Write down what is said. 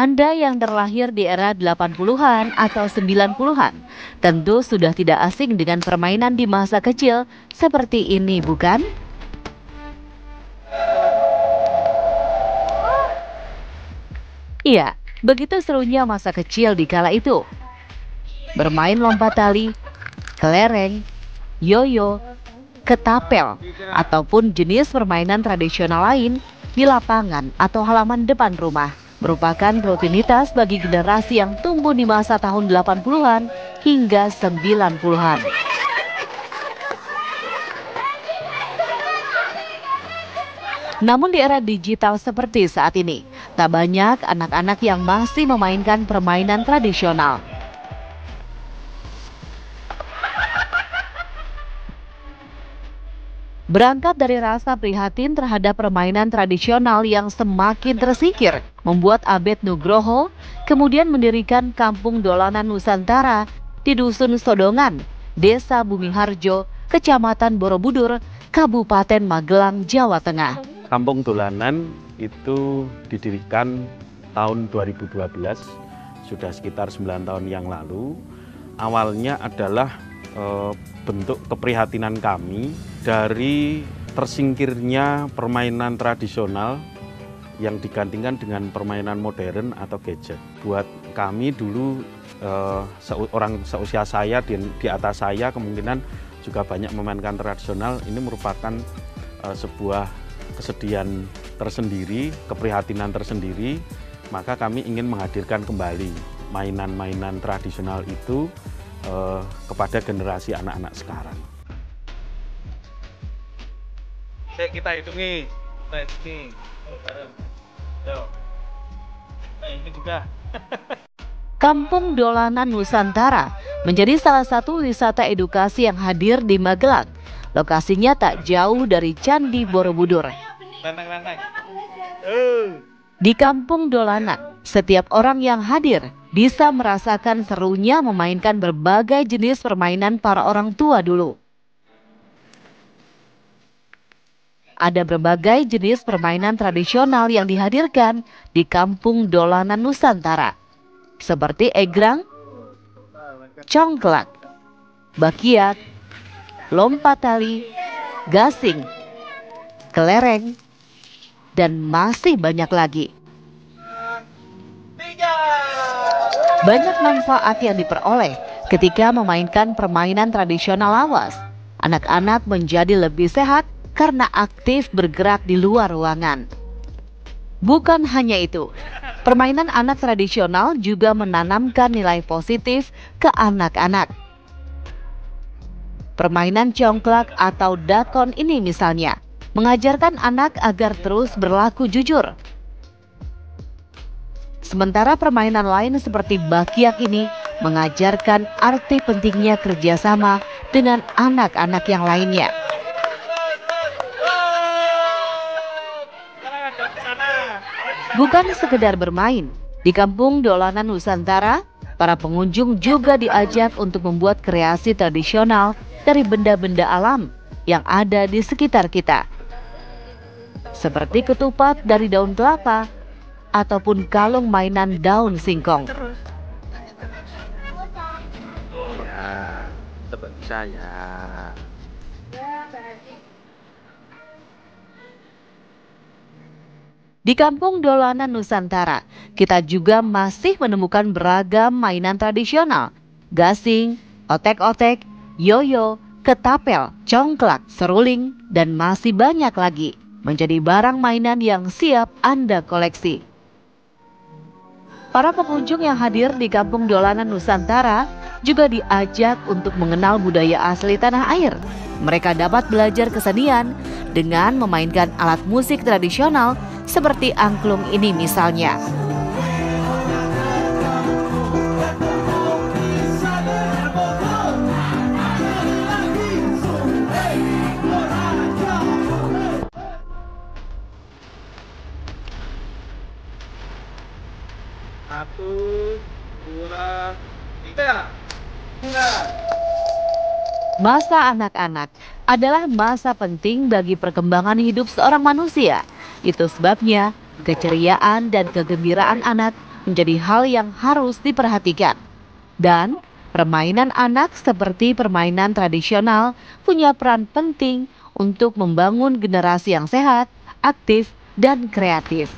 Anda yang terlahir di era 80-an atau 90-an tentu sudah tidak asing dengan permainan di masa kecil seperti ini, bukan? Iya, begitu serunya masa kecil di kala itu. Bermain lompat tali, kelereng, yoyo, ketapel, ataupun jenis permainan tradisional lain di lapangan atau halaman depan rumah merupakan rutinitas bagi generasi yang tumbuh di masa tahun 80-an hingga 90-an. Namun di era digital seperti saat ini, tak banyak anak-anak yang masih memainkan permainan tradisional. Berangkat dari rasa prihatin terhadap permainan tradisional yang semakin tersingkir, membuat Abed Nugroho kemudian mendirikan Kampung Dolanan Nusantara di Dusun Sodongan, Desa Bumi Harjo, Kecamatan Borobudur, Kabupaten Magelang, Jawa Tengah. Kampung Dolanan itu didirikan tahun 2012, sudah sekitar 9 tahun yang lalu. Awalnya adalah bentuk keprihatinan kami dari tersingkirnya permainan tradisional yang digantikan dengan permainan modern atau gadget. Buat kami dulu eh, orang seusia saya di, di atas saya kemungkinan juga banyak memainkan tradisional. Ini merupakan eh, sebuah kesedihan tersendiri, keprihatinan tersendiri. Maka kami ingin menghadirkan kembali mainan-mainan tradisional itu eh, kepada generasi anak-anak sekarang. Oke, kita hitungi. Kita hitungi. Yo. Nah, ini juga. Kampung Dolanan Nusantara menjadi salah satu wisata edukasi yang hadir di Magelang. Lokasinya tak jauh dari Candi Borobudur. Di Kampung Dolanan, setiap orang yang hadir bisa merasakan serunya memainkan berbagai jenis permainan para orang tua dulu. ada berbagai jenis permainan tradisional yang dihadirkan di Kampung Dolanan Nusantara, seperti egrang, congklak, bakiak, lompat tali, gasing, kelereng, dan masih banyak lagi. Banyak manfaat yang diperoleh ketika memainkan permainan tradisional lawas. Anak-anak menjadi lebih sehat karena aktif bergerak di luar ruangan. Bukan hanya itu, permainan anak tradisional juga menanamkan nilai positif ke anak-anak. Permainan congklak atau dakon ini misalnya, mengajarkan anak agar terus berlaku jujur. Sementara permainan lain seperti bakiak ini mengajarkan arti pentingnya kerjasama dengan anak-anak yang lainnya. Bukan sekedar bermain, di kampung Dolanan Nusantara, para pengunjung juga diajak untuk membuat kreasi tradisional dari benda-benda alam yang ada di sekitar kita. Seperti ketupat dari daun kelapa ataupun kalung mainan daun singkong. Ya, seperti saya. Di Kampung Dolanan Nusantara, kita juga masih menemukan beragam mainan tradisional. Gasing, otek-otek, yoyo, ketapel, congklak, seruling, dan masih banyak lagi. Menjadi barang mainan yang siap Anda koleksi. Para pengunjung yang hadir di Kampung Dolanan Nusantara juga diajak untuk mengenal budaya asli tanah air. Mereka dapat belajar kesenian dengan memainkan alat musik tradisional seperti angklung ini misalnya. Satu, dua, tiga. Masa anak-anak adalah masa penting bagi perkembangan hidup seorang manusia. Itu sebabnya keceriaan dan kegembiraan anak menjadi hal yang harus diperhatikan. Dan permainan anak seperti permainan tradisional punya peran penting untuk membangun generasi yang sehat, aktif, dan kreatif.